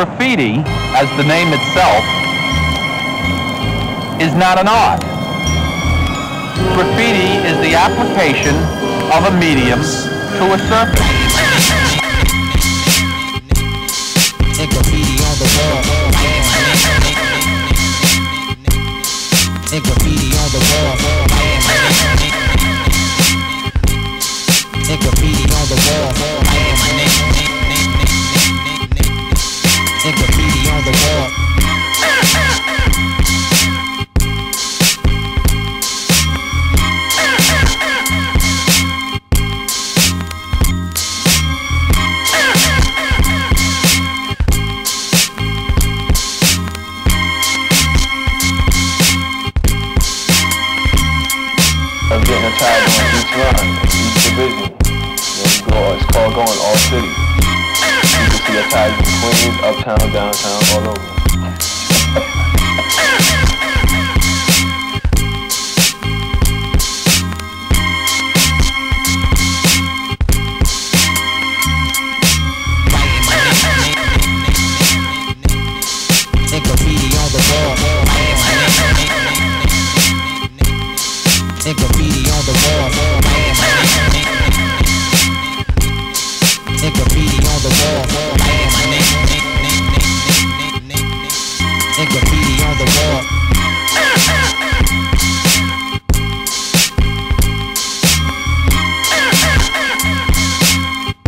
Graffiti, as the name itself, is not an art. Graffiti is the application of a medium to a surface. Of getting a tag on each run, each division. Know, go, it's called going all city. You can see tags in Queens, uptown, downtown, all over. The graffiti on the. And graffiti on the wall.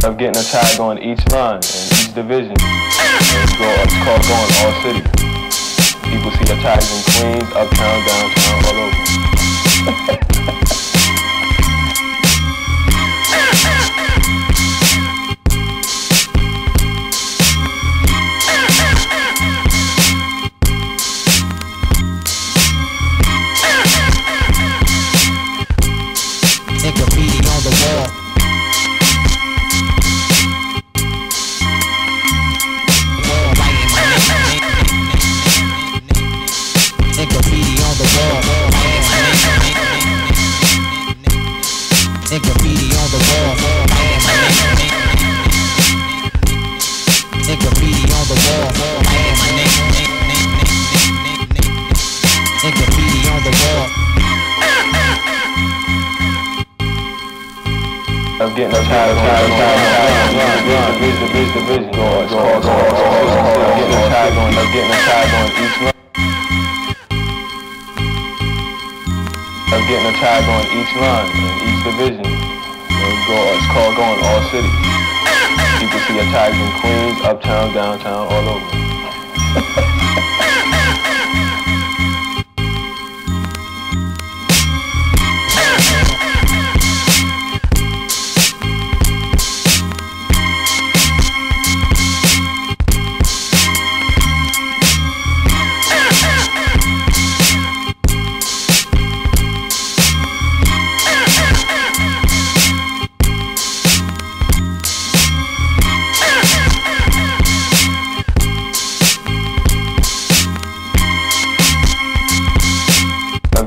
Of getting a tag on each line and each division. You know, it's called going all city. People see the tags in Queens, uptown, downtown, all over. And graffiti on the wall. And graffiti on the wall. And graffiti on the wall. Graffiti on the wall. Of getting a tag on each. Of getting a tag on, each run in each division. You you it's called going all city. can see a tag in Queens, uptown, downtown, all over.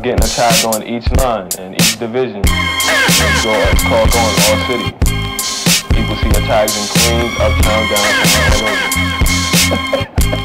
getting attacked on each line and each division. So it's called going all city. People see attacks in Queens, uptown, downtown, all over.